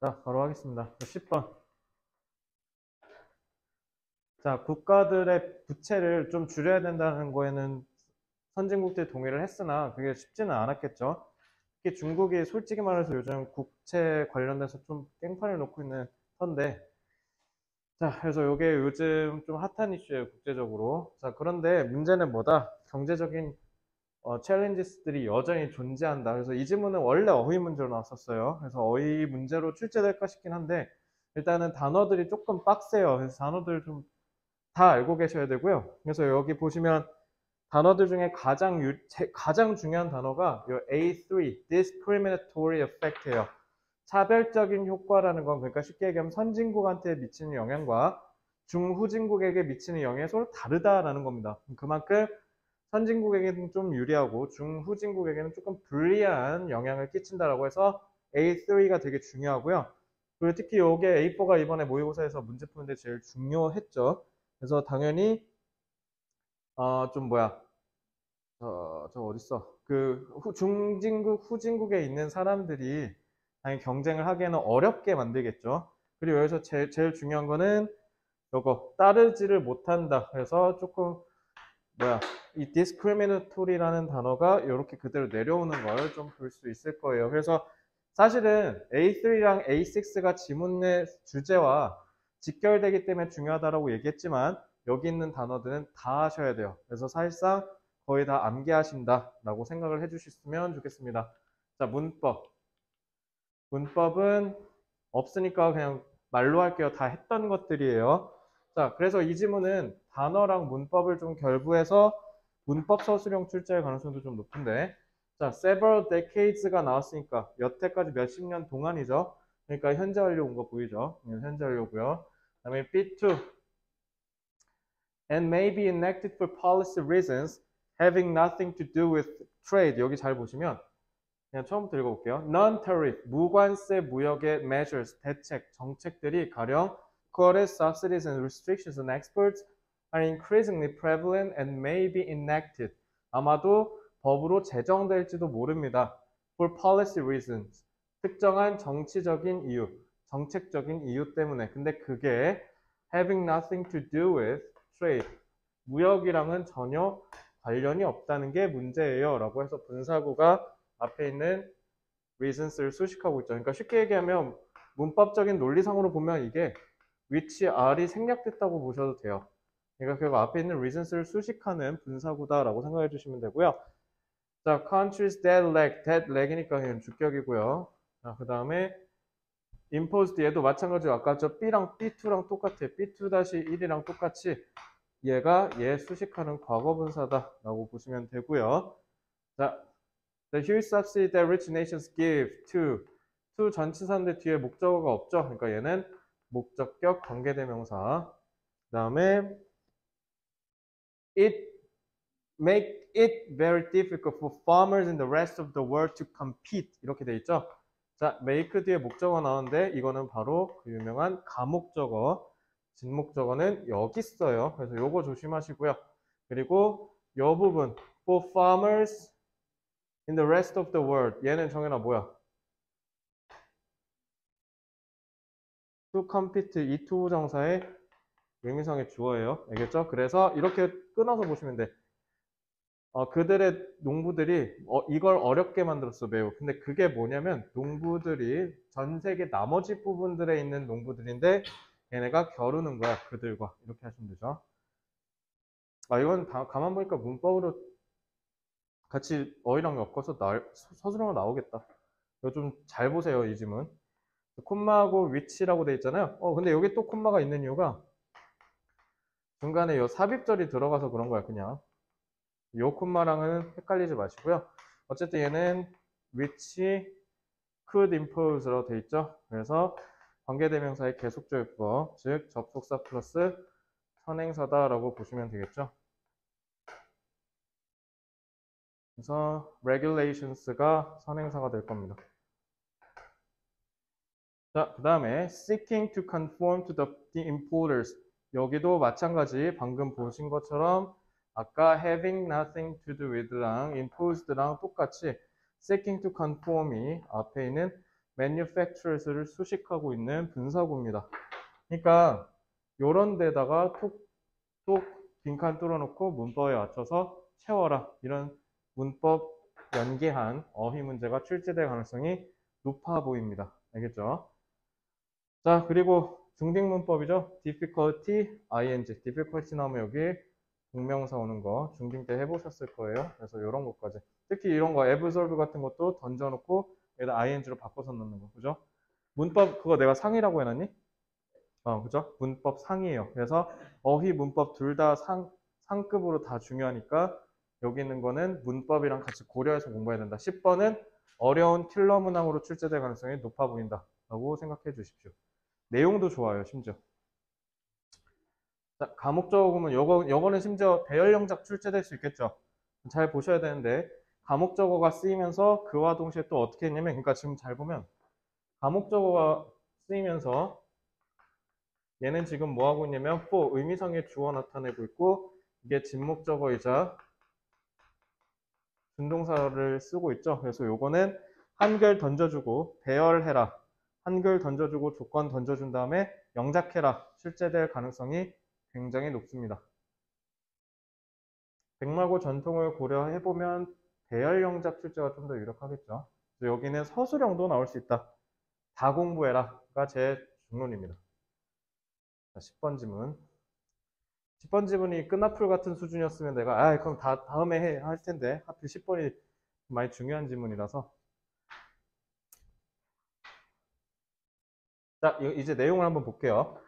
자, 바로 하겠습니다. 10번. 자, 국가들의 부채를 좀 줄여야 된다는 거에는 선진국들이 동의를 했으나 그게 쉽지는 않았겠죠. 특히 중국이 솔직히 말해서 요즘 국채 관련돼서 좀 깽판을 놓고 있는 터인데 자, 그래서 이게 요즘 좀 핫한 이슈예요, 국제적으로. 자, 그런데 문제는 뭐다? 경제적인 어, 챌린지스들이 여전히 존재한다. 그래서 이 질문은 원래 어휘 문제로 나왔었어요. 그래서 어휘 문제로 출제될까 싶긴 한데 일단은 단어들이 조금 빡세요. 그래서 단어들 좀 다 알고 계셔야 되고요. 그래서 여기 보시면 단어들 중에 가장 유, 제, 가장 중요한 단어가 이 A3 discriminatory effect예요. 차별적인 효과라는 건 그러니까 쉽게 얘기하면 선진국한테 미치는 영향과 중후진국에게 미치는 영향이 서로 다르다라는 겁니다. 그만큼 선진국에게는 좀 유리하고 중후진국에게는 조금 불리한 영향을 끼친다라고 해서 A3가 되게 중요하고요. 그리고 특히 이게 A4가 이번에 모의고사에서 문제 푸는데 제일 중요했죠. 그래서 당연히 어, 좀 뭐야 어, 저 어딨어 그 후, 중진국 후진국에 있는 사람들이 당연히 경쟁을 하기에는 어렵게 만들겠죠 그리고 여기서 제, 제일 중요한 거는 이거 따르지를 못한다 그래서 조금 뭐야 이 discriminatory라는 단어가 이렇게 그대로 내려오는 걸 좀 볼 수 있을 거예요 그래서 사실은 A3랑 A6가 지문의 주제와 직결되기 때문에 중요하다라고 얘기했지만 여기 있는 단어들은 다 하셔야 돼요. 그래서 사실상 거의 다 암기하신다라고 생각을 해주셨으면 좋겠습니다. 자, 문법. 문법은 없으니까 그냥 말로 할게요. 다 했던 것들이에요. 자, 그래서 이 지문은 단어랑 문법을 좀 결부해서 문법 서술형 출제할 가능성도 좀 높은데 자, several decades가 나왔으니까 여태까지 몇십 년 동안이죠. 그러니까 현재 완료 온 거 보이죠? 현재 완료고요. 그 다음에 B2 and may be enacted for policy reasons having nothing to do with trade 여기 잘 보시면 그냥 처음부터 읽어볼게요. Non-tariff, 무관세 무역의 measures, 대책, 정책들이 가령 quotas, subsidies and restrictions on exports are increasingly prevalent and may be enacted. 아마도 법으로 제정될지도 모릅니다. For policy reasons. 특정한 정치적인 이유, 정책적인 이유 때문에. 근데 그게 having nothing to do with trade. 무역이랑은 전혀 관련이 없다는 게 문제예요. 라고 해서 분사구가 앞에 있는 reasons를 수식하고 있죠. 그러니까 쉽게 얘기하면 문법적인 논리상으로 보면 이게 which are이 생략됐다고 보셔도 돼요. 그러니까 결국 앞에 있는 reasons를 수식하는 분사구다라고 생각해 주시면 되고요. 자, countries that lack, that lack이니까 그냥 주격이고요. 자, 그 다음에 imposed 얘도 마찬가지로 아까 저 B랑 B2랑 똑같아. B2-1이랑 똑같이 얘가 얘 수식하는 과거분사다라고 보시면 되고요. 자, the huge subsidy that rich nations give to to 전치사인데 뒤에 목적어가 없죠. 그러니까 얘는 목적격 관계대명사. 그 다음에 it make it very difficult for farmers in the rest of the world to compete 이렇게 돼 있죠. 자, make 뒤에 목적어 나오는데 이거는 바로 그 유명한 가목적어, 진목적어는 여기 있어요. 그래서 요거 조심하시고요. 그리고 요 부분 for farmers in the rest of the world 얘는 정현아 뭐야? to compete 이 to 정사의 의미상의 주어예요. 알겠죠? 그래서 이렇게 끊어서 보시면 돼. 어, 그들의 농부들이 어, 이걸 어렵게 만들었어 매우. 근데 그게 뭐냐면 농부들이 전 세계 나머지 부분들에 있는 농부들인데 얘네가 겨루는 거야 그들과 이렇게 하시면 되죠. 아 이건 다, 가만 보니까 문법으로 같이 어휘랑 엮어서 나, 서술형으로 나오겠다. 이거 좀 잘 보세요 이 지문. 콤마하고 위치라고 돼 있잖아요. 어 근데 여기 또 콤마가 있는 이유가 중간에 이 삽입절이 들어가서 그런 거야 그냥. 요 콤마랑은 헷갈리지 마시고요. 어쨌든 얘는 which could impose로 돼 있죠. 그래서 관계대명사의 계속적법, 즉 접속사 플러스 선행사다 라고 보시면 되겠죠. 그래서 regulations가 선행사가 될 겁니다. 자, 그 다음에 seeking to conform to the importers 여기도 마찬가지 방금 보신 것처럼 아까 having nothing to do with랑 imposed랑 똑같이 seeking to conform이 앞에 있는 manufacturers를 수식하고 있는 분사구입니다. 그러니까 요런 데다가 톡톡 빈칸 뚫어놓고 문법에 맞춰서 채워라 이런 문법 연계한 어휘 문제가 출제될 가능성이 높아 보입니다. 알겠죠? 자 그리고 중딩 문법이죠. difficulty, ing, difficulty 나오면 여기 동명사 오는 거 중딩 때 해보셨을 거예요. 그래서 이런 것까지 특히 이런 거 absorb 같은 것도 던져놓고 여기다 ing로 바꿔서 넣는 거 그죠? 문법 그거 내가 상이라고 해놨니? 어, 그죠? 문법 상이에요. 그래서 어휘, 문법 둘 다 상, 상급으로 다 중요하니까 여기 있는 거는 문법이랑 같이 고려해서 공부해야 된다. 10번은 어려운 킬러 문항으로 출제될 가능성이 높아 보인다. 라고 생각해 주십시오. 내용도 좋아요, 심지어. 자, 보면 요거, 요거는 심지어 배열 영작 출제될 수 있겠죠. 잘 보셔야 되는데, 과목적어가 쓰이면서 그와 동시에 또 어떻게 했냐면, 그러니까 지금 잘 보면, 과목적어가 쓰이면서 얘는 지금 뭐 하고 있냐면 for 의미상의 주어 나타내고 있고 이게 진목적어이자 준동사를 쓰고 있죠. 그래서 요거는 한글 던져주고 배열해라. 한글 던져주고 조건 던져준 다음에 영작해라. 출제될 가능성이 굉장히 높습니다. 백마고 전통을 고려해보면 배열 영작 출제가 좀 더 유력하겠죠. 여기는 서술형도 나올 수 있다. 다 공부해라가 제 중론입니다. 자, 10번 지문. 10번 지문이 끝나풀 같은 수준이었으면 내가 아 그럼 다 다음에 해 할 텐데 하필 10번이 많이 중요한 지문이라서 자 이제 내용을 한번 볼게요.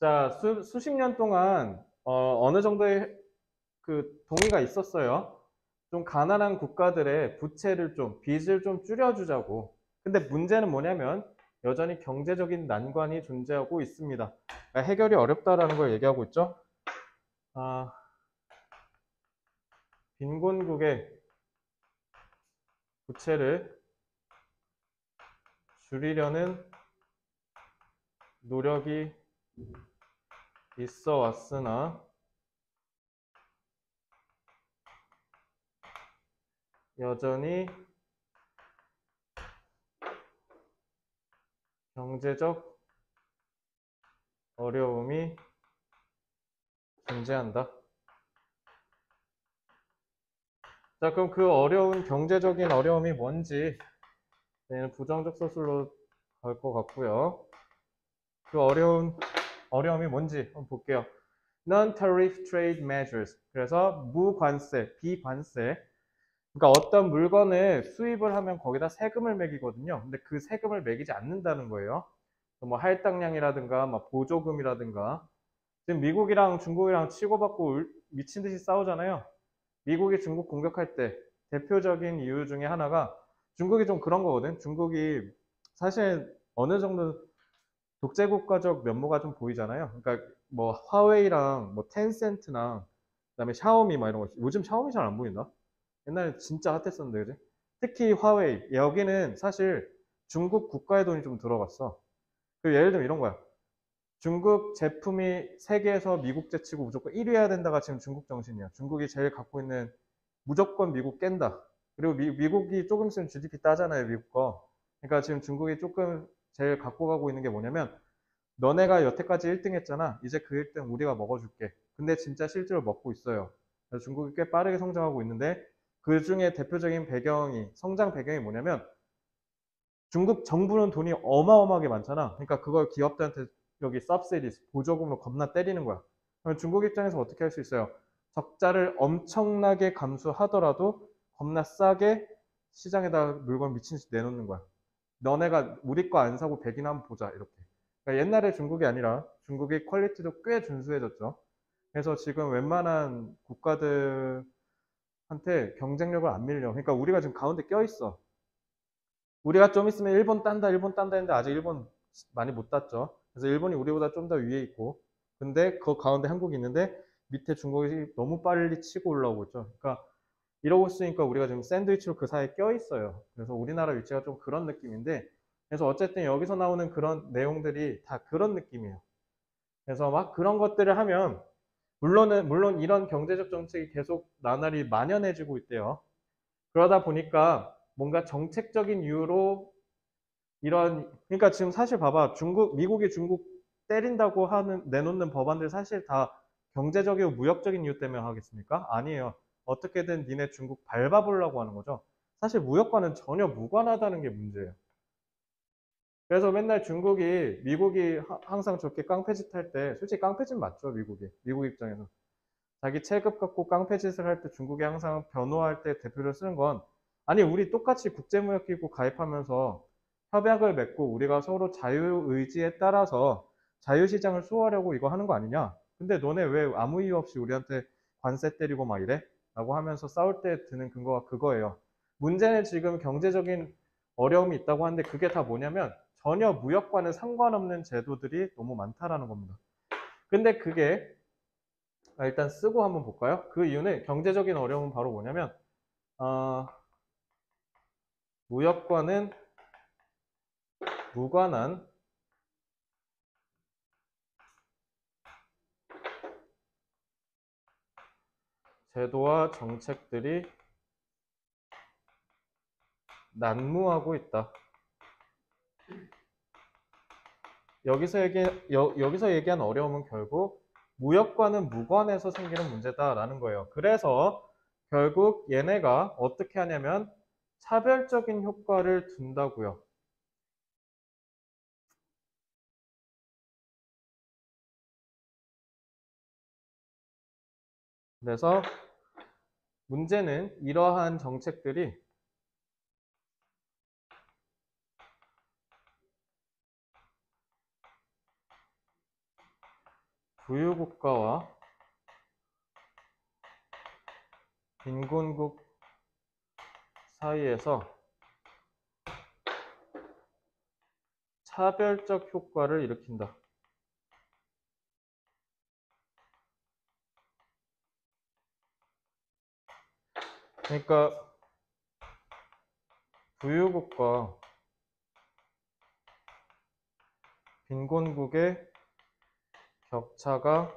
자 수, 수십 년 동안 어, 어느 정도의 그 동의가 있었어요. 좀 가난한 국가들의 부채를 좀 빚을 좀 줄여주자고. 근데 문제는 뭐냐면 여전히 경제적인 난관이 존재하고 있습니다. 그러니까 해결이 어렵다라는 걸 얘기하고 있죠. 아, 빈곤국의 부채를 줄이려는 노력이 있어 왔으나 여전히 경제적 어려움이 존재한다. 자, 그럼 그 어려운 경제적인 어려움이 뭔지 얘는 부정적 서술로 갈 것 같고요. 그 어려운 어려움이 뭔지 한번 볼게요. Non-tariff trade measures. 그래서 무관세, 비관세. 그러니까 어떤 물건을 수입을 하면 거기다 세금을 매기거든요. 근데 그 세금을 매기지 않는다는 거예요. 뭐 할당량이라든가 뭐 보조금이라든가 지금 미국이랑 중국이랑 치고받고 미친 듯이 싸우잖아요. 미국이 중국 공격할 때 대표적인 이유 중에 하나가 중국이 좀 그런 거거든. 중국이 사실 어느 정도 독재 국가적 면모가 좀 보이잖아요. 그러니까 뭐 화웨이랑 뭐 텐센트랑 그다음에 샤오미 막 이런 거 요즘 샤오미 잘 안 보인다. 옛날에 진짜 핫했었는데 그지? 특히 화웨이 여기는 사실 중국 국가의 돈이 좀 들어갔어. 그 예를 들면 이런 거야. 중국 제품이 세계에서 미국 제치고 무조건 1위 해야 된다가 지금 중국 정신이야. 중국이 제일 갖고 있는 무조건 미국 깬다. 그리고 미, 국이 조금 있으면 GDP 따잖아요, 미국 거. 그러니까 지금 중국이 조금 제일 갖고 가고 있는 게 뭐냐면 너네가 여태까지 1등 했잖아. 이제 그 1등 우리가 먹어줄게. 근데 진짜 실제로 먹고 있어요. 중국이 꽤 빠르게 성장하고 있는데 그 중에 대표적인 배경이 성장 배경이 뭐냐면 중국 정부는 돈이 어마어마하게 많잖아. 그러니까 그걸 기업들한테 여기 subsidies 보조금으로 겁나 때리는 거야. 그럼 중국 입장에서 어떻게 할 수 있어요? 적자를 엄청나게 감수하더라도 겁나 싸게 시장에다 물건 미친 듯이 내놓는 거야. 너네가 우리 거 안 사고 배기나 한번 보자 이렇게. 그러니까 옛날에 중국이 아니라 중국이 quality도 꽤 준수해졌죠. 그래서 지금 웬만한 국가들한테 경쟁력을 안 밀려. 그러니까 우리가 지금 가운데 껴 있어. 우리가 좀 있으면 일본 딴다, 일본 딴다 했는데 아직 일본 많이 못 땄죠. 그래서 일본이 우리보다 좀 더 위에 있고 근데 그 가운데 한국이 있는데 밑에 중국이 너무 빨리 치고 올라오고 있죠. 그러니까 이러고 있으니까 우리가 지금 샌드위치로 그 사이에 껴 있어요. 그래서 우리나라 위치가 좀 그런 느낌인데 그래서 어쨌든 여기서 나오는 그런 내용들이 다 그런 느낌이에요. 그래서 막 그런 것들을 하면 물론은 물론 이런 경제적 정책이 계속 나날이 만연해지고 있대요. 그러다 보니까 뭔가 정책적인 이유로 이런 그러니까 지금 사실 봐봐 중국 미국이 중국 때린다고 하는 내놓는 법안들 사실 다 경제적이고 무역적인 이유 때문에 하겠습니까? 아니에요. 어떻게든 니네 중국 밟아보려고 하는 거죠. 사실 무역과는 전혀 무관하다는 게 문제예요. 그래서 맨날 중국이 미국이 하- 항상 저렇게 깡패짓 할 때 솔직히 깡패짓 맞죠 미국이 미국 입장에서 자기 체급 갖고 깡패짓을 할 때 중국이 항상 변호할 때 대표를 쓰는 건 아니 우리 똑같이 국제무역기구 가입하면서 협약을 맺고 우리가 서로 자유의지에 따라서 자유시장을 수호하려고 이거 하는 거 아니냐 근데 너네 왜 아무 이유 없이 우리한테 관세 때리고 막 이래? 라고 하면서 싸울 때 드는 근거가 그거예요 문제는 지금 경제적인 어려움이 있다고 하는데 그게 다 뭐냐면 전혀 무역과는 상관없는 제도들이 너무 많다라는 겁니다. 근데 그게 아, 일단 쓰고 한번 볼까요? 그 이유는 경제적인 어려움은 바로 뭐냐면 어, 무역과는 무관한 제도와 정책들이 난무하고 있다. 여기서 얘기, 여, 여기서 얘기한 어려움은 결국 무역과는 무관해서 생기는 문제다라는 거예요. 그래서 결국 얘네가 어떻게 하냐면 차별적인 효과를 둔다고요. 그래서 문제는 이러한 정책들이 부유국가와 빈곤국 사이에서 차별적 효과를 일으킨다. 그러니까 부유국과 빈곤국의 격차가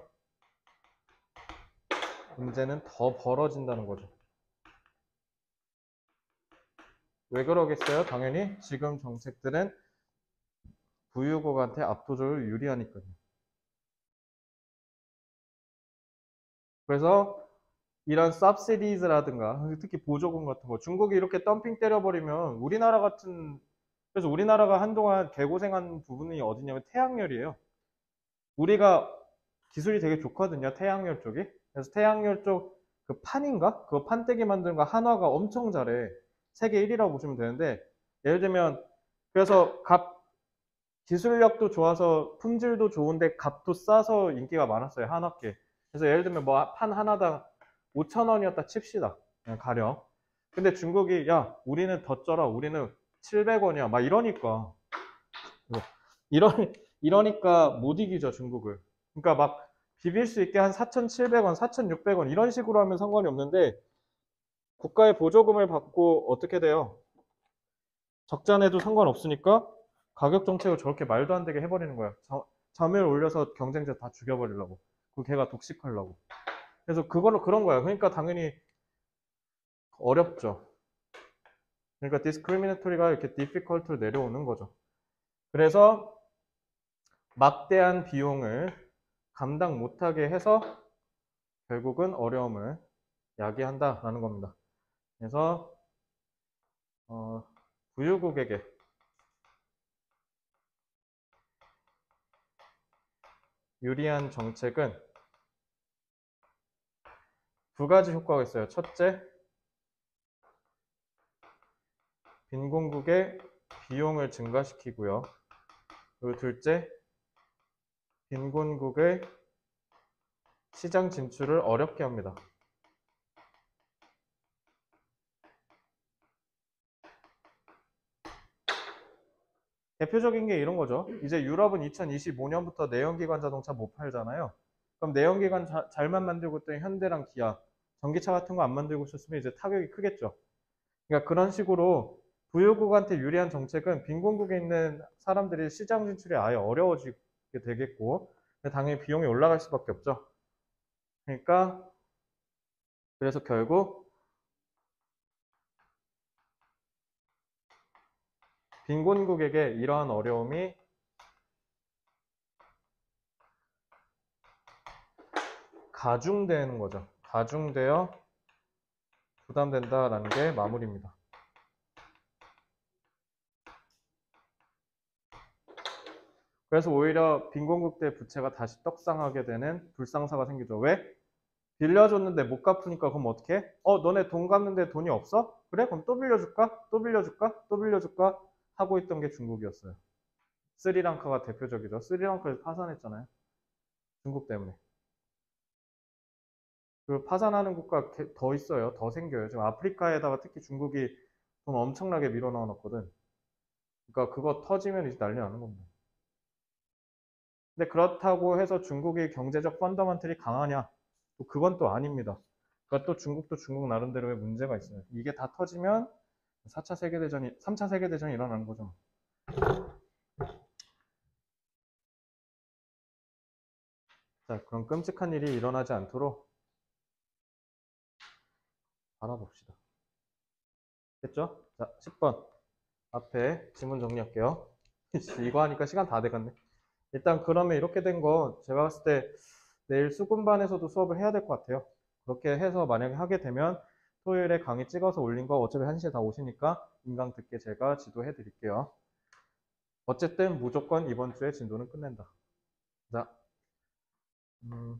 문제는 더 벌어진다는 거죠. 왜 그러겠어요? 당연히 지금 정책들은 부유국한테 압도적으로 유리하니까요. 그래서 이런 subsidies라든가 특히 보조금 같은 거 중국이 이렇게 덤핑 때려버리면 우리나라 같은 그래서 우리나라가 한동안 개고생한 부분이 어디냐면 태양열이에요. 우리가 기술이 되게 좋거든요. 태양열 쪽이. 그래서 태양열 쪽 그 판인가? 그거 판때기 만드는 거 한화가 엄청 잘해. 세계 1위라고 보시면 되는데 예를 들면 그래서 값 기술력도 좋아서 품질도 좋은데 값도 싸서 인기가 많았어요. 한화께. 그래서 예를 들면 뭐 판 하나당 5천 원이었다 칩시다. 그냥 가령. 근데 중국이 야 우리는 더 쩔어. 우리는 700원이야. 막 이러니까 이런 이러니까 못 이기죠 중국을. 그러니까 막 비빌 수 있게 한 4,700원, 4,600원 이런 식으로 하면 상관이 없는데 국가의 보조금을 받고 어떻게 돼요? 적자 내도 상관없으니까 가격 정책을 저렇게 말도 안 되게 해버리는 거야. 자, 점유율 올려서 경쟁자 다 죽여버리려고. 그 걔가 독식하려고. 그래서 그거는 그런 거야. 그러니까 당연히 어렵죠. 그러니까 discriminatory가 이렇게 difficult로 내려오는 거죠. 그래서 막대한 비용을 감당 못하게 해서 결국은 어려움을 야기한다라는 겁니다. 그래서 어, 부유국에게 유리한 정책은 두 가지 효과가 있어요. 첫째, 빈곤국의 비용을 증가시키고요. 그리고 둘째, 빈곤국의 시장 진출을 어렵게 합니다. 대표적인 게 이런 거죠. 이제 유럽은 2025년부터 내연기관 자동차 못 팔잖아요. 그럼 내연기관 자- 잘만 만들고 있던 현대랑 기아, 전기차 같은 거 안 만들고 있었으면 이제 타격이 크겠죠. 그러니까 그런 식으로 부유국한테 유리한 정책은 빈곤국에 있는 사람들이 시장 진출이 아예 어려워지게 되겠고, 당연히 비용이 올라갈 수밖에 없죠. 그러니까, 그래서 결국 빈곤국에게 이러한 어려움이 가중되는 거죠. 가중되어 부담된다라는 게 마무리입니다. 그래서 오히려 빈곤국대 부채가 다시 떡상하게 되는 불상사가 생기죠. 왜? 빌려줬는데 못 갚으니까 그럼 어떻게 해? 어, 너네 돈 갚는데 돈이 없어? 그래? 그럼 또 빌려줄까? 또 빌려줄까? 또 빌려줄까? 하고 있던 게 중국이었어요. 스리랑카가 대표적이죠. 스리랑카를 파산했잖아요. 중국 때문에. 그 파산하는 국가 더 있어요. 더 생겨요. 지금 아프리카에다가 특히 중국이 돈 엄청나게 밀어 넣어 놨거든. 그러니까 그거 터지면 이제 난리 나는 겁니다. 근데 그렇다고 해서 중국의 경제적 펀더먼틀이 강하냐? 또 그건 또 아닙니다. 그러니까 또 중국도 중국 나름대로의 문제가 있어요. 이게 다 터지면 4차 세계대전이, 3차 세계대전이 일어나는 거죠. 자, 그럼 끔찍한 일이 일어나지 않도록 알아봅시다. 됐죠? 자, 10번. 앞에 지문 정리할게요. 이거 하니까 시간 다 돼갔네. 일단 그러면 이렇게 된 거 제가 봤을 때 내일 수군반에서도 수업을 해야 될 것 같아요. 그렇게 해서 만약에 하게 되면 토요일에 강의 찍어서 올린 거 어차피 1시에 다 오시니까 인강 듣게 제가 지도해 드릴게요. 어쨌든 무조건 이번 주에 진도는 끝낸다. 자, 음,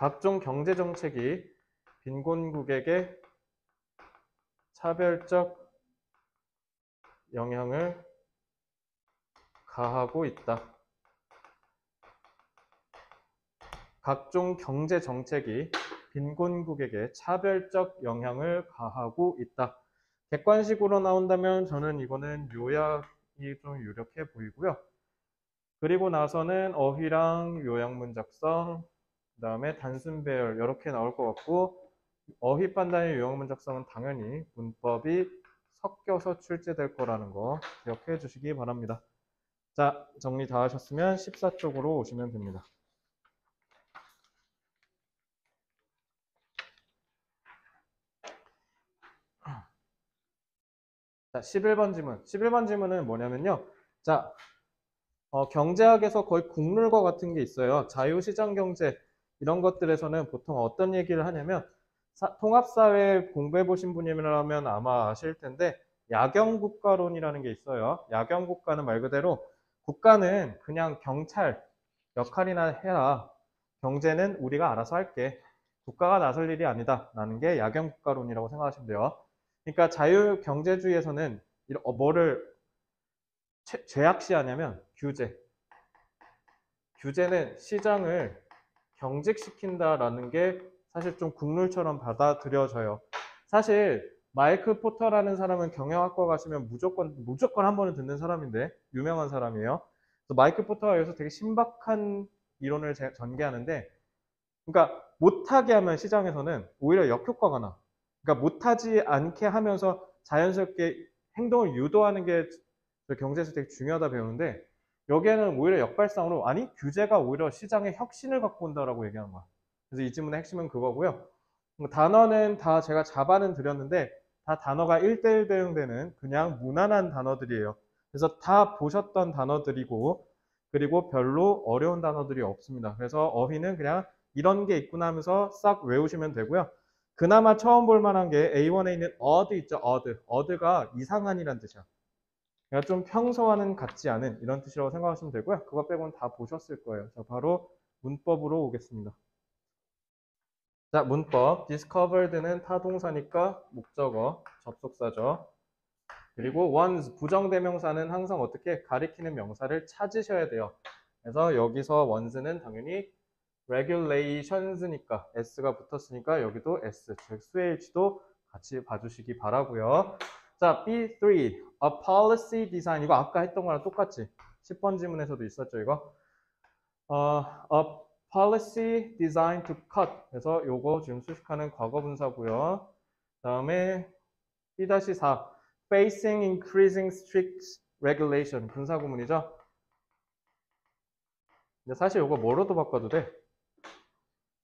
각종 경제 정책이 빈곤국에게 차별적 영향을 가하고 있다. 각종 경제 정책이 빈곤국에게 차별적 영향을 가하고 있다. 객관식으로 나온다면 저는 이거는 요약이 좀 유력해 보이고요. 그리고 나서는 어휘랑 요약문 작성, 그 다음에 단순 배열 이렇게 나올 것 같고 어휘 판단의 유형문 작성은 당연히 문법이 섞여서 출제될 거라는 거 기억해 주시기 바랍니다. 자, 정리 다 하셨으면 14쪽으로 오시면 됩니다. 자, 11번 지문. 11번 지문은 뭐냐면요. 자, 어, 경제학에서 거의 국룰과 같은 게 있어요. 자유시장 경제, 이런 것들에서는 보통 어떤 얘기를 하냐면 사, 통합사회 공부해 보신 분이라면 아마 아실 텐데 야경국가론이라는 게 있어요. 야경국가는 말 그대로 국가는 그냥 경찰 역할이나 해라. 경제는 우리가 알아서 할게. 국가가 나설 일이 아니다. 라는 게 야경국가론이라고 생각하시면 돼요. 그러니까 자유경제주의에서는 어, 뭐를 죄악시하냐면 규제. 규제는 시장을 경직시킨다라는 게 사실 좀 국룰처럼 받아들여져요. 사실 마이클 포터라는 사람은 경영학과 가시면 무조건 무조건 한 번은 듣는 사람인데 유명한 사람이에요. 마이클 포터가 여기서 되게 신박한 이론을 전개하는데, 그러니까 못하게 하면 시장에서는 오히려 역효과가 나. 그러니까 못하지 않게 하면서 자연스럽게 행동을 유도하는 게 경제에서 되게 중요하다 배우는데 여기에는 오히려 역발상으로 아니 규제가 오히려 시장의 혁신을 갖고 온다라고 얘기하는 거야. 그래서 이 지문의 핵심은 그거고요. 단어는 다 제가 잡아는 드렸는데 다 단어가 1대1 대응되는 그냥 무난한 단어들이에요. 그래서 다 보셨던 단어들이고 그리고 별로 어려운 단어들이 없습니다. 그래서 어휘는 그냥 이런 게 있구나 하면서 싹 외우시면 되고요. 그나마 처음 볼 만한 게 A1에 있는 odd 있죠. odd. odd가 이상한이란 뜻이야. 그러니까 좀 평소와는 같지 않은 이런 뜻이라고 생각하시면 되고요. 그거 빼고는 다 보셨을 거예요. 자, 바로 문법으로 오겠습니다. 자, 문법. discovered는 타동사니까 목적어, 접속사죠. 그리고 once, 부정대명사는 항상 어떻게 가리키는 명사를 찾으셔야 돼요. 그래서 여기서 once는 당연히 regulations니까 s가 붙었으니까 여기도 s, 즉 수H도 같이 봐주시기 바라고요. 자, B3, a policy design. 이거 아까 했던 거랑 똑같지? 10번 지문에서도 있었죠, 이거? 어, a policy design to cut. 그래서 요거 지금 수식하는 과거 분사고요. 다음에 B-4, facing increasing strict regulation. 분사 구문이죠. 근데 사실 요거 뭐로도 바꿔도 돼?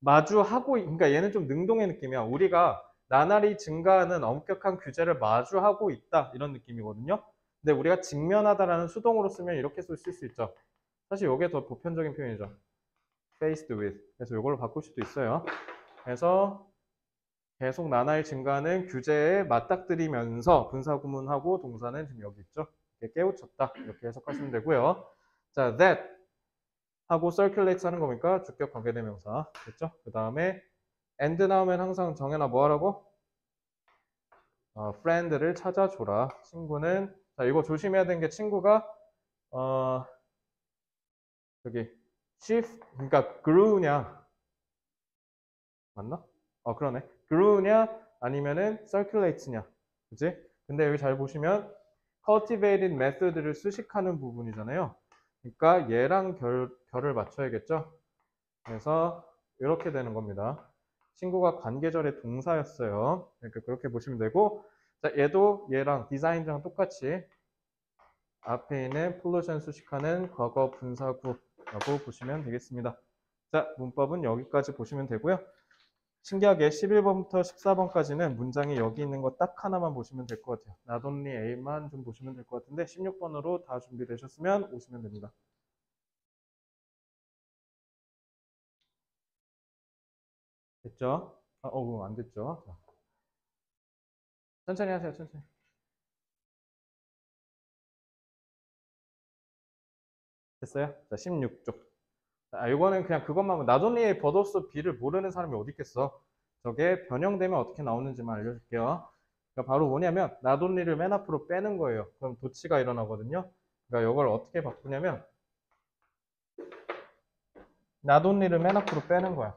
마주하고, 그러니까 얘는 좀 능동의 느낌이야. 우리가 나날이 증가하는 엄격한 규제를 마주하고 있다. 이런 느낌이거든요. 근데 우리가 직면하다라는 수동으로 쓰면 이렇게 쓸 수 있죠. 사실 이게 더 보편적인 표현이죠. faced with. 그래서 이걸로 바꿀 수도 있어요. 그래서 계속 나날이 증가하는 규제에 맞닥뜨리면서 분사구문하고 동사는 지금 여기 있죠. 이렇게 깨우쳤다. 이렇게 해석하시면 되고요. 자, that 하고 circulate 하는 거니까 주격 관계대명사. 됐죠? 그 다음에 and 나오면 항상 정해놔 뭐 하라고? 어, friend를 찾아줘라. 친구는 자 이거 조심해야 되는 게 친구가 어 여기 shift 그러니까 grew냐 맞나? 어 그러네. grew냐 아니면은 circulate냐 그지? 근데 여기 잘 보시면 cultivated method를 수식하는 부분이잖아요. 그러니까 얘랑 결, 결을 맞춰야겠죠. 그래서 이렇게 되는 겁니다. 친구가 관계절의 동사였어요. 그러니까 그렇게 보시면 되고 자, 얘도 얘랑 디자인이랑 똑같이 앞에 있는 pollution 수식하는 과거 분사구라고 보시면 되겠습니다. 자, 문법은 여기까지 보시면 되고요. 신기하게 11번부터 14번까지는 문장이 여기 있는 거 딱 하나만 보시면 될 것 같아요. only A만 좀 보시면 될 것 같은데 16번으로 다 준비되셨으면 오시면 됩니다. 됐죠? 아, 어, 안 됐죠? 자. 천천히 하세요, 천천히. 됐어요? 자, 16쪽. 아, 이거는 그냥 그것만, 나돈리의 버더스 비를 모르는 사람이 어디 있겠어? 저게 변형되면 어떻게 나오는지만 알려줄게요. 그러니까 바로 뭐냐면, 나돈리를 맨 앞으로 빼는 거예요. 그럼 도치가 일어나거든요. 그러니까 이걸 어떻게 바꾸냐면, 나돈리를 맨 앞으로 빼는 거야.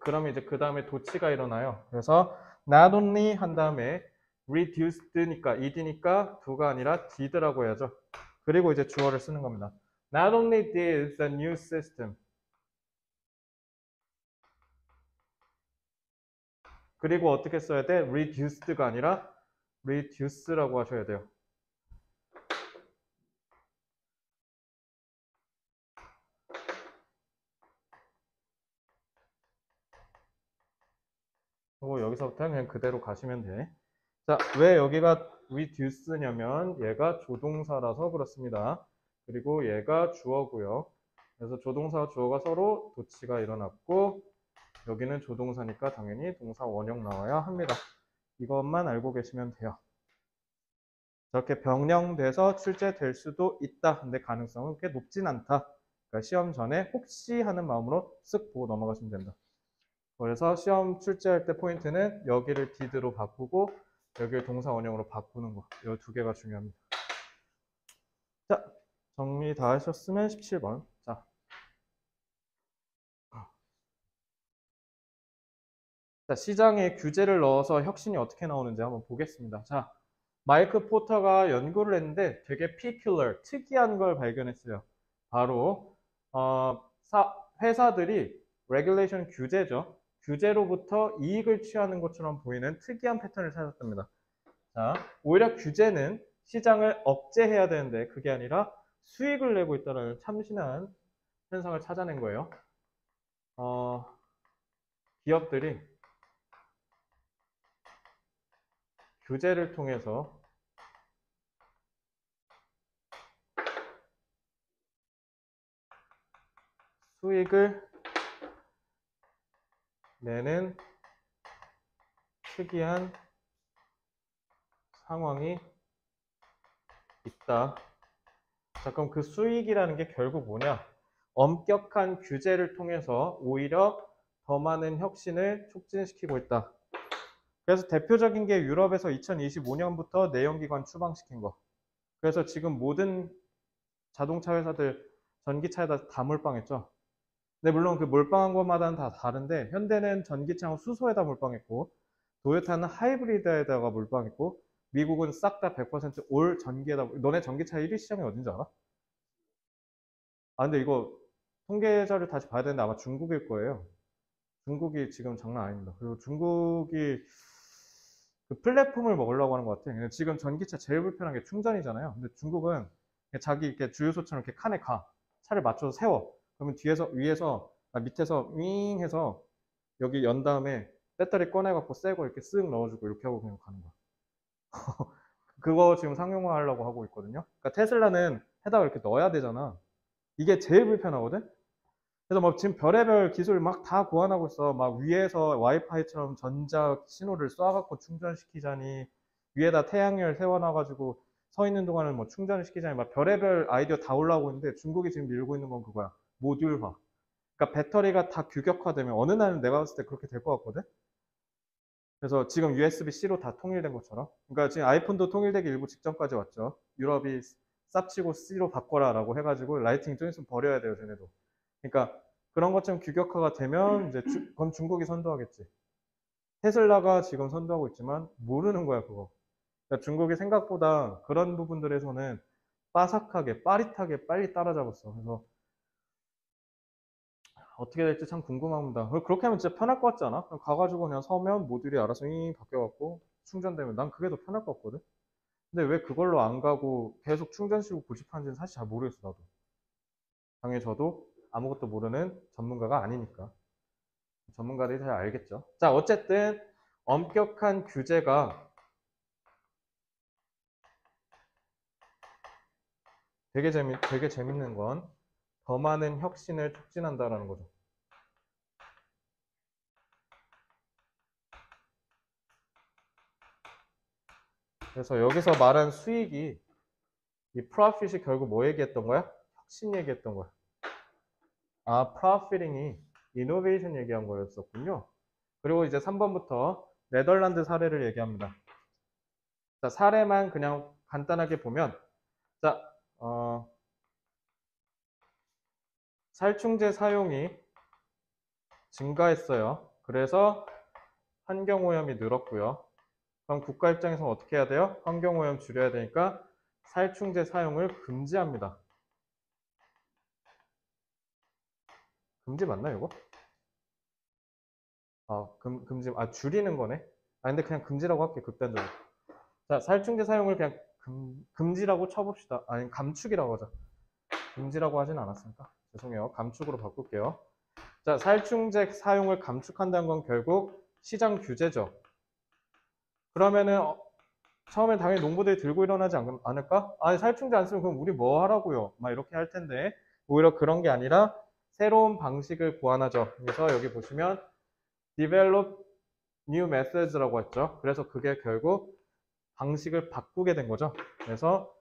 그럼 이제 그 다음에 도치가 일어나요. 그래서 not only 한 다음에 reduced니까 ed니까 do가 아니라 did라고 해야죠. 그리고 이제 주어를 쓰는 겁니다. Not only did the new system 그리고 어떻게 써야 돼? reduced가 아니라 reduce라고 하셔야 돼요. 여기서부터는 그냥 그대로 가시면 돼. 자, 왜 여기가 reduce냐면 얘가 조동사라서 그렇습니다. 그리고 얘가 주어고요. 그래서 조동사와 주어가 서로 도치가 일어났고 여기는 조동사니까 당연히 동사 원형 나와야 합니다. 이것만 알고 계시면 돼요. 저렇게 병령돼서 출제될 수도 있다. 근데 가능성은 꽤 높진 않다. 그러니까 시험 전에 혹시 하는 마음으로 쓱 보고 넘어가시면 된다. 그래서 시험 출제할 때 포인트는 여기를 did로 바꾸고 여기를 동사 원형으로 바꾸는 거. 이 두 개가 중요합니다. 자, 정리 다 하셨으면 17번. 자. 자, 시장에 규제를 넣어서 혁신이 어떻게 나오는지 한번 보겠습니다. 자, 마이크 포터가 연구를 했는데 되게 peculiar, 특이한 걸 발견했어요. 바로 어, 사, 회사들이 regulation 규제죠. 규제로부터 이익을 취하는 것처럼 보이는 특이한 패턴을 찾았답니다. 자, 오히려 규제는 시장을 억제해야 되는데 그게 아니라 수익을 내고 있다는 참신한 현상을 찾아낸 거예요. 어, 기업들이 규제를 통해서 수익을 내는 특이한 상황이 있다. 자, 그럼 그 수익이라는 게 결국 뭐냐? 엄격한 규제를 통해서 오히려 더 많은 혁신을 촉진시키고 있다. 그래서 대표적인 게 유럽에서 2025년부터 내연기관 추방시킨 거. 그래서 지금 모든 자동차 회사들 전기차에다 다 몰빵했죠. 네, 물론 그 몰빵한 것마다는 다 다른데 현대는 전기차랑 수소에다 몰빵했고 도요타는 하이브리드에다가 몰빵했고 미국은 싹 다 100%올 전기에다 너네 전기차 1위 시장이 어딘지 알아? 아 근데 이거 통계자를 다시 봐야 되는데 아마 중국일 거예요. 중국이 지금 장난 아닙니다. 그리고 중국이 그 플랫폼을 먹으려고 하는 것 같아요. 지금 전기차 제일 불편한 게 충전이잖아요. 근데 중국은 자기 이렇게 주유소처럼 이렇게 칸에 가. 차를 맞춰서 세워. 그러면 뒤에서 위에서 아, 밑에서 윙 해서 여기 연 다음에 배터리 꺼내갖고 새거 이렇게 쓱 넣어주고 이렇게 하고 그냥 가는 거야. 그거 지금 상용화 하려고 하고 있거든요. 그러니까 테슬라는 해다가 이렇게 넣어야 되잖아. 이게 제일 불편하거든? 그래서 뭐 지금 별의별 기술 막 다 고안하고 있어. 막 위에서 와이파이처럼 전자 신호를 쏴갖고 충전시키자니, 위에다 태양열 세워놔가지고 서 있는 동안은 뭐 충전을 시키자니, 막 별의별 아이디어 다 올라오고 있는데 중국이 지금 밀고 있는 건 그거야. 모듈화. 그러니까 배터리가 다 규격화되면 어느 날은 내가 봤을 때 그렇게 될 것 같거든? 그래서 지금 USB-C로 다 통일된 것처럼. 그러니까 지금 아이폰도 통일되기 일보 직전까지 왔죠. 유럽이 닥치고 C로 바꿔라 라고 해가지고 Lightning 좀 있으면 버려야 돼요, 쟤네도. 그러니까 그런 것처럼 규격화가 되면 이제 주- 그건 중국이 선도하겠지. 테슬라가 지금 선도하고 있지만 모르는 거야, 그거. 그러니까 중국이 생각보다 그런 부분들에서는 빠삭하게, 빠릿하게 빨리 따라잡았어. 그래서 어떻게 될지 참 궁금합니다. 그렇게 하면 진짜 편할 것 같지 않아? 그냥 가가지고 그냥 서면 모듈이 알아서 잉 바뀌어갖고 충전되면 난 그게 더 편할 것 같거든? 근데 왜 그걸로 안 가고 계속 충전식으로 고집하는지는 사실 잘 모르겠어, 나도. 당연히 저도 아무것도 모르는 전문가가 아니니까. 전문가들이 잘 알겠죠. 자, 어쨌든 엄격한 규제가 되게 재미, 되게 재밌는 건 더 많은 혁신을 촉진한다라는 거죠. 그래서 여기서 말한 수익이 이 프로핏이 결국 뭐 얘기했던 거야? 혁신 얘기했던 거야. 아, 프로피팅이 이노베이션 얘기한 거였었군요. 그리고 이제 3번부터 네덜란드 사례를 얘기합니다. 자, 사례만 그냥 간단하게 보면, 자, 어, 살충제 사용이 증가했어요. 그래서 환경오염이 늘었고요. 그럼 국가 입장에서 어떻게 해야 돼요? 환경오염 줄여야 되니까 살충제 사용을 금지합니다. 금지 맞나 이거? 아, 금, 금지, 아, 줄이는 거네? 아, 근데 그냥 금지라고 할게, 극단적으로. 자, 살충제 사용을 그냥 금, 금지라고 쳐봅시다. 아니, 감축이라고 하자. 금지라고 하진 않았으니까. 죄송해요. 감축으로 바꿀게요. 자, 살충제 사용을 감축한다는 건 결국 시장 규제죠. 그러면은, 어, 처음엔 당연히 농부들이 들고 일어나지 않, 않을까? 아니, 살충제 안 쓰면 그럼 우리 뭐 하라고요? 막 이렇게 할 텐데, 오히려 그런 게 아니라 새로운 방식을 고안하죠. 그래서 여기 보시면 develop new methods라고 했죠. 그래서 그게 결국 방식을 바꾸게 된 거죠. 그래서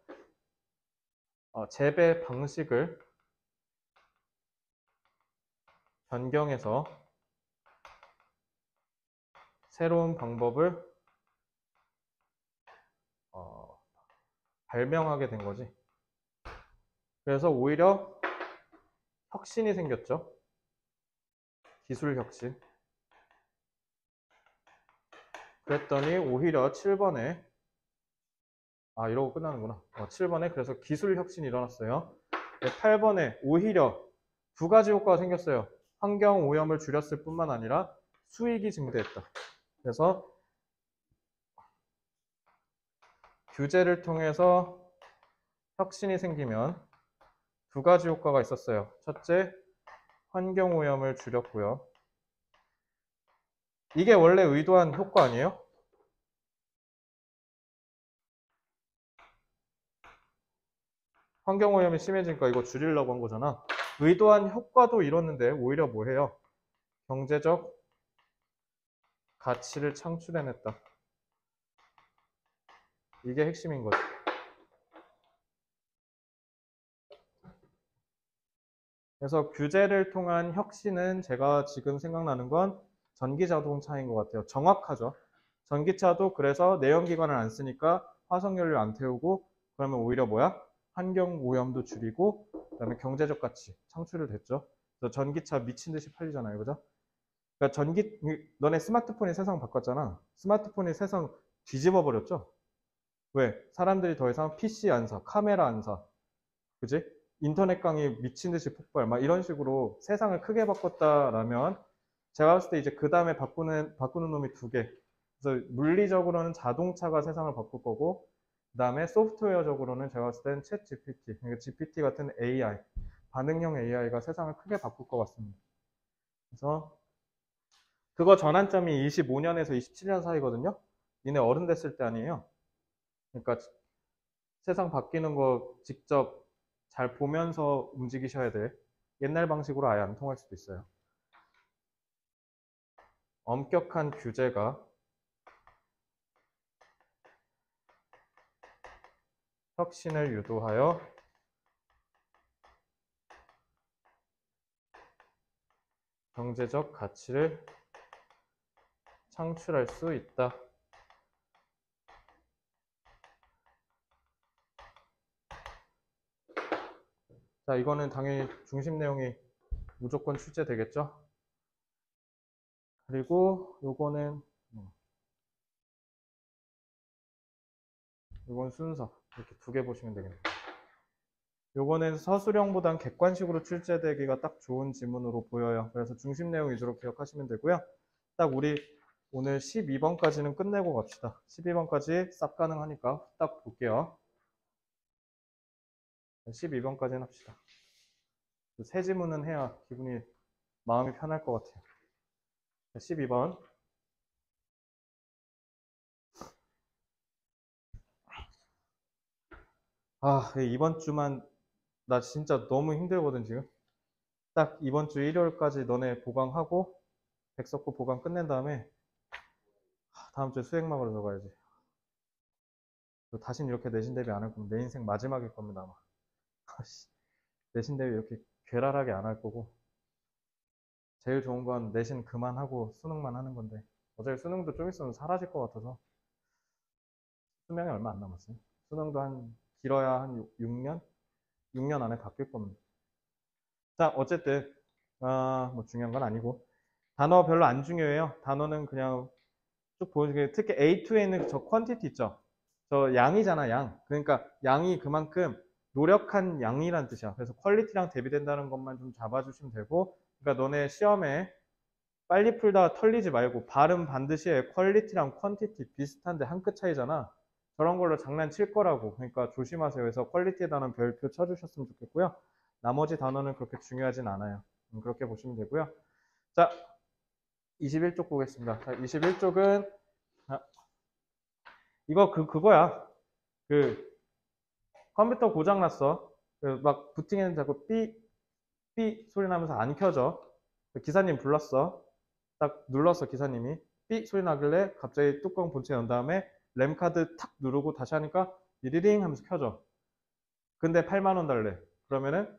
어, 재배 방식을 변경해서 새로운 방법을 어, 발명하게 된 거지. 그래서 오히려 혁신이 생겼죠. 기술 혁신. 그랬더니 오히려 7번에 아 이러고 끝나는구나. 어, 7번에 그래서 기술 혁신이 일어났어요. 8번에 오히려 두 가지 효과가 생겼어요. 환경 오염을 줄였을 뿐만 아니라 수익이 증대했다. 그래서 규제를 통해서 혁신이 생기면 두 가지 효과가 있었어요. 첫째, 환경 오염을 줄였고요. 이게 원래 의도한 효과 아니에요? 환경 오염이 심해지니까 이거 줄이려고 한 거잖아. 의도한 효과도 이뤘는데 오히려 뭐 해요? 경제적 가치를 창출해냈다. 이게 핵심인 거죠. 그래서 규제를 통한 혁신은 제가 지금 생각나는 건 전기 자동차인 것 같아요. 정확하죠. 전기차도 그래서 내연기관을 안 쓰니까 화석연료 안 태우고 그러면 오히려 뭐야? 환경 오염도 줄이고 그다음에 경제적 가치 창출을 됐죠. 그래서 전기차 미친 듯이 팔리잖아요, 그죠? 그러니까 전기 너네 스마트폰이 세상 바꿨잖아. 스마트폰이 세상 뒤집어 버렸죠. 왜? 사람들이 더 이상 PC 안 사, 카메라 안 사, 그지? 인터넷 강의 미친 듯이 폭발, 막 이런 식으로 세상을 크게 바꿨다라면 제가 봤을 때 이제 그 다음에 바꾸는 바꾸는 놈이 두 개. 그래서 물리적으로는 자동차가 세상을 바꿀 거고, 그 다음에 소프트웨어적으로는 제가 봤을 땐 챗 GPT, 그러니까 GPT 같은 AI, 반응형 AI가 세상을 크게 바꿀 것 같습니다. 그래서 그거 전환점이 25년에서 27년 사이거든요. 니네 어른 됐을 때 아니에요. 그러니까 세상 바뀌는 거 직접 잘 보면서 움직이셔야 돼. 옛날 방식으로 아예 안 통할 수도 있어요. 엄격한 규제가 혁신을 유도하여 경제적 가치를 창출할 수 있다. 자, 이거는 당연히 중심 내용이 무조건 출제되겠죠? 그리고 요거는 음, 요건 순서 이렇게 두 개 보시면 되겠네요. 요거는 서술형보단 객관식으로 출제되기가 딱 좋은 지문으로 보여요. 그래서 중심 내용 위주로 기억하시면 되고요. 딱 우리 오늘 12번까지는 끝내고 갑시다. 12번까지 쌉 가능하니까 딱 볼게요. 12번까지는 합시다. 새 지문은 해야 기분이 마음이 편할 것 같아요. 12번. 아, 이번 주만 나 진짜 너무 힘들거든, 지금. 딱 이번 주 일요일까지 너네 보강하고, 백석고 보강 끝낸 다음에, 하, 다음 주에 수행 막으러 들어가야지. 다신 이렇게 내신 대비 안 할 거면 내 인생 마지막일 겁니다, 아마. 아씨, 내신 대비 이렇게 괴랄하게 안 할 거고. 제일 좋은 건 내신 그만하고 수능만 하는 건데, 어차피 수능도 좀 있으면 사라질 것 같아서. 수명이 얼마 안 남았어요. 수능도 한, 길어야 한 6 년? 6년 안에 바뀔 겁니다. 자, 어쨌든, 아, 뭐 중요한 건 아니고. 단어 별로 안 중요해요. 단어는 그냥 쭉 보여주게. 특히 A2에는 저 quantity 있죠? 저 양이잖아, 양. 그러니까 양이 그만큼 노력한 양이란 뜻이야. 그래서 quality랑 대비된다는 것만 좀 잡아주시면 되고, 그러니까 너네 시험에 빨리 풀다가 털리지 말고 발음 반드시 해. quality랑 quantity 비슷한데 한 끗 차이잖아. 저런 걸로 장난칠 거라고. 그러니까 조심하세요. 그래서 quality에 단어는 별표 쳐주셨으면 좋겠고요. 나머지 단어는 그렇게 중요하진 않아요. 음, 그렇게 보시면 되고요. 자, 21쪽 보겠습니다. 자, 21쪽은 이거 그 그거야. 그 컴퓨터 고장 났어. 그막 부팅했는데 자꾸 삐, 삐 소리 나면서 안 켜져. 그 기사님 불렀어. 딱 눌렀어, 기사님이. 삐 소리 나길래 갑자기 뚜껑 본체 연 다음에 램 카드 탁 누르고 다시 하니까 리링 하면서 켜져. 근데 8만 원 달래. 그러면은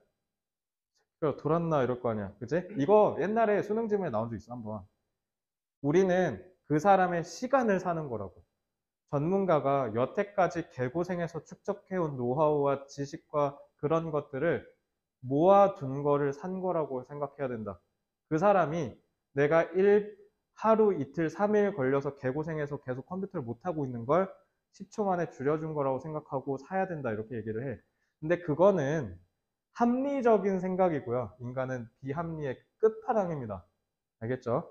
돌았나 이럴 거 아니야. 그지? 이거 옛날에 수능 지문에 나온 적 있어, 한번. 우리는 그 사람의 시간을 사는 거라고. 전문가가 여태까지 개고생해서 축적해온 노하우와 지식과 그런 것들을 모아둔 거를 산 거라고 생각해야 된다. 그 사람이 내가 일, 하루, 이틀, 3일 걸려서 개고생해서 계속 컴퓨터를 못하고 있는 걸 10초 만에 줄여준 거라고 생각하고 사야 된다. 이렇게 얘기를 해. 근데 그거는 합리적인 생각이고요. 인간은 비합리의 끝판왕입니다. 알겠죠?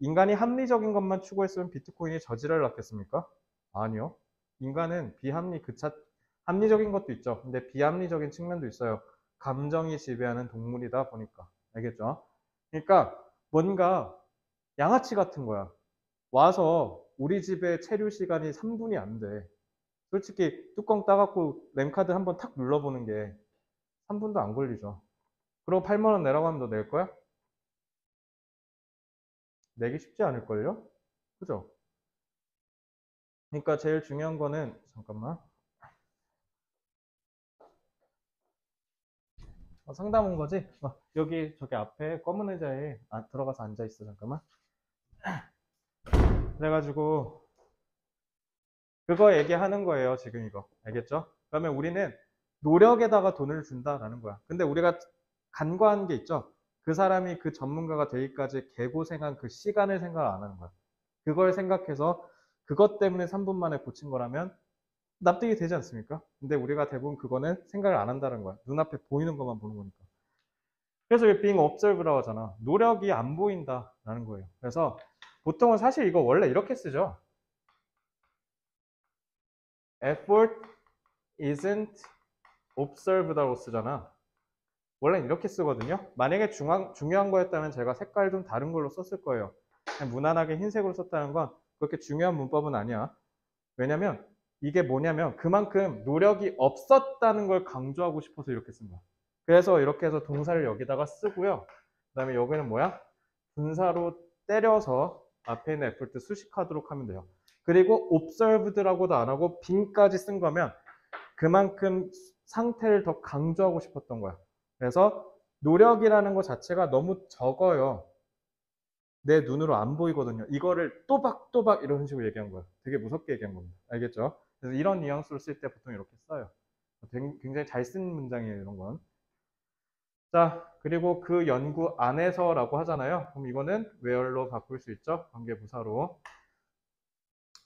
인간이 합리적인 것만 추구했으면 비트코인이 저지를 났겠습니까? 아니요. 인간은 비합리 그 차, 합리적인 것도 있죠. 근데 비합리적인 측면도 있어요. 감정이 지배하는 동물이다 보니까. 알겠죠? 그러니까 뭔가 양아치 같은 거야. 와서 우리 집에 체류 시간이 3분이 안 돼. 솔직히 뚜껑 따갖고 램카드 한번 탁 눌러보는 게 3분도 안 걸리죠. 그럼 8만원 내라고 하면 너 낼 거야? 내기 쉽지 않을걸요? 그죠? 그러니까 제일 중요한 거는 잠깐만 어, 상담 온 거지? 어, 여기 저기 앞에 검은 의자에 아, 들어가서 앉아 있어 잠깐만 그래가지고 그거 얘기하는 거예요 지금 이거 알겠죠? 그러면 우리는 노력에다가 돈을 준다라는 거야 근데 우리가 간과한 게 있죠 그 사람이 그 전문가가 되기까지 개고생한 그 시간을 생각 안 하는 거야 그걸 생각해서 그것 때문에 3분 만에 고친 거라면 납득이 되지 않습니까? 근데 우리가 대부분 그거는 생각을 안 한다는 거야. 눈앞에 보이는 것만 보는 거니까. 그래서 왜 being observed라고 하잖아. 노력이 안 보인다라는 거예요. 그래서 보통은 사실 이거 원래 이렇게 쓰죠. effort isn't observed라고 쓰잖아. 원래 이렇게 쓰거든요. 만약에 중앙, 중요한 거였다면 제가 색깔 좀 다른 걸로 썼을 거예요. 그냥 무난하게 흰색으로 썼다는 건 그렇게 중요한 문법은 아니야. 왜냐면 이게 뭐냐면 그만큼 노력이 없었다는 걸 강조하고 싶어서 이렇게 쓴 거야. 그래서 이렇게 해서 동사를 여기다가 쓰고요. 그 다음에 여기는 뭐야? 분사로 때려서 앞에 있는 effort 수식하도록 하면 돼요. 그리고 observed라고도 안 하고 being까지 쓴 거면 그만큼 상태를 더 강조하고 싶었던 거야. 그래서 노력이라는 것 자체가 너무 적어요. 내 눈으로 안 보이거든요. 이거를 또박또박 이런 식으로 얘기한 거예요. 되게 무섭게 얘기한 겁니다. 알겠죠? 그래서 이런 뉘앙스로 쓸 때 보통 이렇게 써요. 굉장히 잘 쓴 문장이에요, 이런 건. 자, 그리고 그 연구 안에서라고 하잖아요. 그럼 이거는 where로 바꿀 수 있죠? 관계 부사로.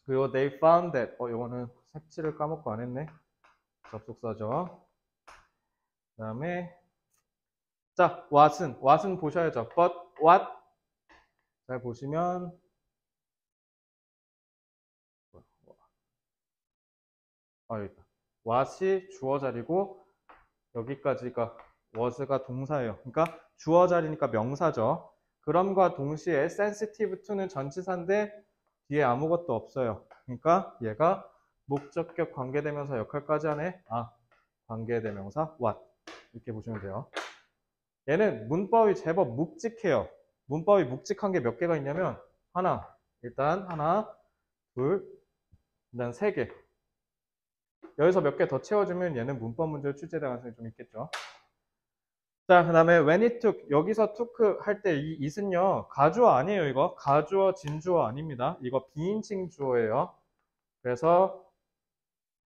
그리고 they found that. 어, 이거는 색칠을 까먹고 안 했네. 접속사죠. 그 다음에 자, what은 what은 보셔야죠. but what 잘 보시면 아, 여기 있다. what이 주어 자리고 여기까지가 was가 동사예요. 그러니까 주어 자리니까 명사죠. 그럼과 동시에 sensitive to는 전치사인데 뒤에 아무것도 없어요. 그러니까 얘가 목적격 관계대명사 역할까지 하네. 아, 관계대명사 what 이렇게 보시면 돼요. 얘는 문법이 제법 묵직해요. 문법이 묵직한 게 몇 개가 있냐면 하나, 일단 하나, 둘, 일단 세 개. 여기서 몇 개 더 채워주면 얘는 문법 문제로 출제될 가능성이 좀 있겠죠. 자, 그 다음에 when it took 여기서 took 할 때 이 it은요 가주어 아니에요 이거 가주어 진주어 아닙니다. 이거 비인칭 주어예요. 그래서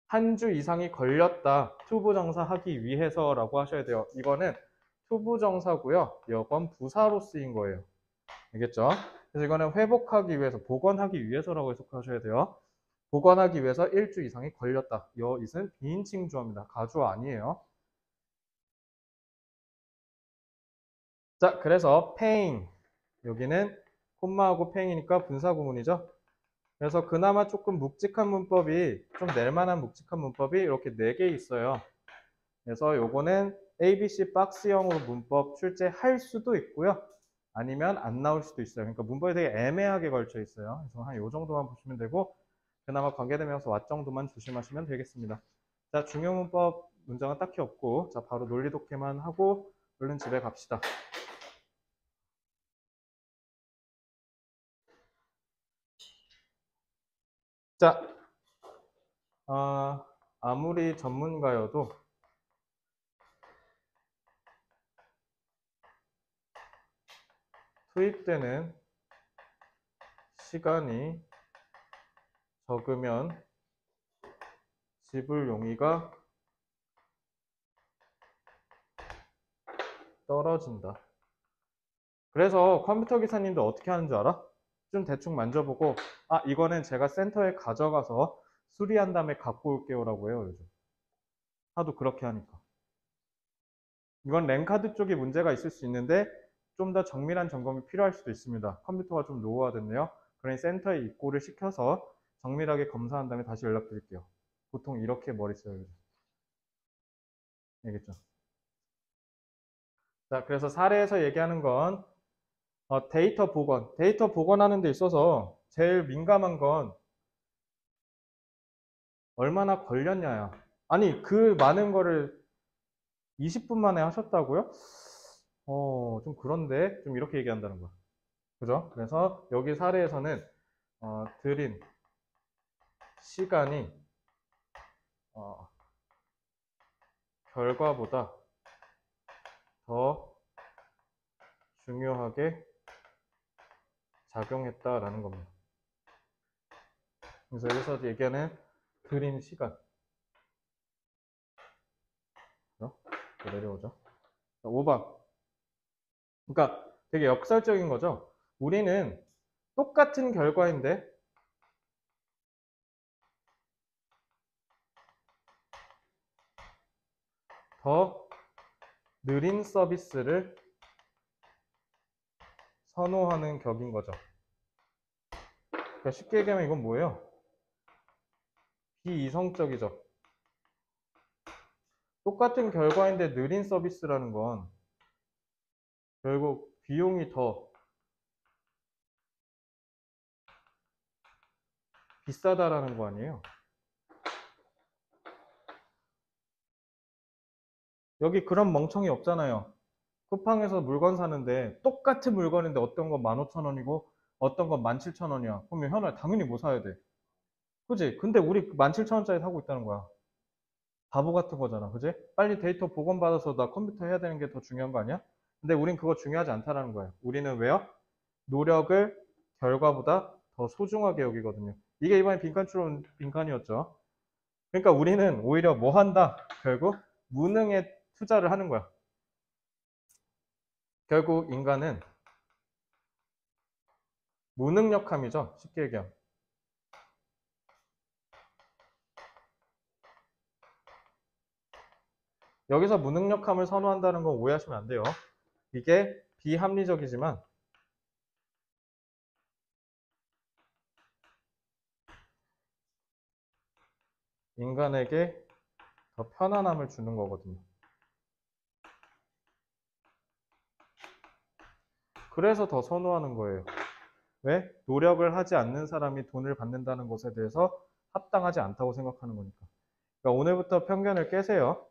한 주 이상이 걸렸다 투부정사 하기 위해서라고 하셔야 돼요. 이거는 투부정사고요. 이건 부사로 쓰인 거예요. 알겠죠? 그래서 이거는 회복하기 위해서, 복원하기 위해서라고 해석하셔야 돼요. 복원하기 위해서 일주 이상이 걸렸다. 여 it은 비인칭 주어입니다. 가주어 아니에요. 자, 그래서 pain 여기는 콤마하고 pain이니까 분사 구문이죠. 그래서 그나마 조금 묵직한 문법이 좀 낼만한 묵직한 문법이 이렇게 네개 있어요. 그래서 요거는 ABC 박스형으로 문법 출제할 수도 있고요. 아니면 안 나올 수도 있어요. 그러니까 문법이 되게 애매하게 걸쳐 있어요. 그래서 한 요 정도만 보시면 되고 그나마 관계되면서 왓 정도만 조심하시면 되겠습니다. 자, 중요 문법 문장은 딱히 없고 자, 바로 논리 독해만 하고 얼른 집에 갑시다. 자, 어, 아무리 전문가여도 투입되는 시간이 적으면 지불 용의가 떨어진다. 그래서 컴퓨터 기사님도 어떻게 하는 줄 알아? 좀 대충 만져보고 아 이거는 제가 센터에 가져가서 수리한 다음에 갖고 올게요 라고 해요 요즘. 하도 그렇게 하니까. 이건 랜카드 쪽에 문제가 있을 수 있는데 좀 더 정밀한 점검이 필요할 수도 있습니다. 컴퓨터가 좀 노후화됐네요. 그러니 센터에 입고를 시켜서 정밀하게 검사한 다음에 다시 연락드릴게요. 보통 이렇게 머리 써요 요즘. 알겠죠? 자 그래서 사례에서 얘기하는 건 어, 데이터 복원. 데이터 복원하는 데 있어서 제일 민감한 건 얼마나 걸렸냐야. 아니, 그 많은 거를 20분 만에 하셨다고요? 어, 좀 그런데 좀 이렇게 얘기한다는 거야. 그죠? 그래서 여기 사례에서는 어, 드린 시간이 어, 결과보다 더 중요하게 작용했다라는 겁니다. 그래서 여기서 얘기하는 드린 시간. 내려오죠. 5번. 그러니까 되게 역설적인 거죠. 우리는 똑같은 결과인데 더 느린 서비스를 선호하는 격인 거죠. 그러니까 쉽게 얘기하면 이건 뭐예요? 비이성적이죠. 똑같은 결과인데 느린 서비스라는 건 결국 비용이 더 비싸다라는 거 아니에요? 여기 그런 멍청이 없잖아요. 쿠팡에서 물건 사는데 똑같은 물건인데 어떤 건 15,000원이고 어떤 건 17,000원이야. 그러면 현아 당연히 뭐 사야 돼. 그지? 근데 우리 17,000원짜리 사고 있다는 거야. 바보 같은 거잖아. 그지? 빨리 데이터 복원받아서 나 컴퓨터 해야 되는 게 더 중요한 거 아니야? 근데 우린 그거 중요하지 않다라는 거예요. 우리는 왜요? 노력을 결과보다 더 소중하게 여기거든요. 이게 이번에 빈칸 추론 빈칸이었죠. 그러니까 우리는 오히려 뭐 한다? 결국 무능에 투자를 하는 거야. 결국 인간은 무능력함이죠. 쉽게 얘기하면. 여기서 무능력함을 선호한다는 건 오해하시면 안 돼요. 이게 비합리적이지만 인간에게 더 편안함을 주는 거거든요. 그래서 더 선호하는 거예요. 왜? 노력을 하지 않는 사람이 돈을 받는다는 것에 대해서 합당하지 않다고 생각하는 거니까. 그러니까 오늘부터 편견을 깨세요.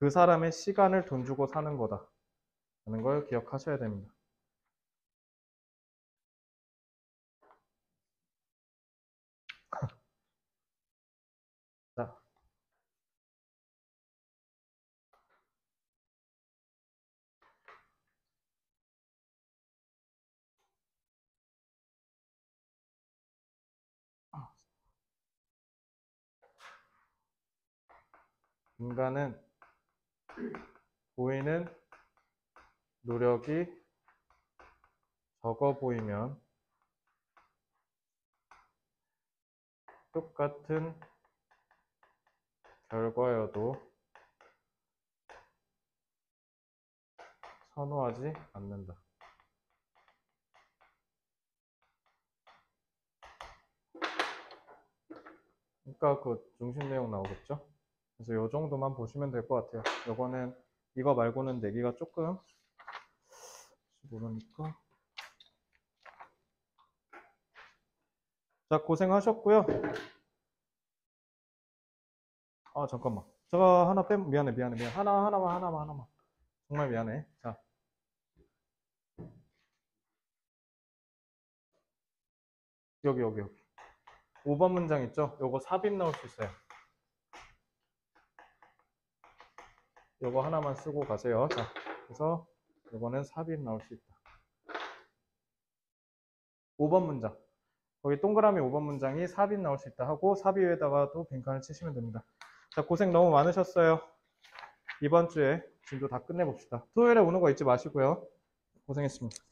그 사람의 시간을 돈 주고 사는 거다. 라는 걸 기억하셔야 됩니다. 자. 인간은 보이는 노력이 적어 보이면 똑같은 결과여도 선호하지 않는다. 그러니까 그 중심 내용 나오겠죠? 그래서 이 정도만 보시면 될 것 같아요. 요거는 이거 말고는 내기가 조금 모르니까 자 고생하셨고요. 아 잠깐만 제가 하나 빼 미안해 미안해 미안 하나 하나만 하나만 하나만 정말 미안해 자 여기 여기 여기 5번 문장 있죠? 요거 삽입 나올 수 있어요. 요거 하나만 쓰고 가세요. 자, 그래서 요거는 삽입 나올 수 있다. 5번 문장. 거기 동그라미 5번 문장이 삽입 나올 수 있다 하고 삽입에다가도 빈칸을 치시면 됩니다. 자, 고생 너무 많으셨어요. 이번 주에 진도 다 끝내봅시다. 토요일에 오는 거 잊지 마시고요. 고생했습니다.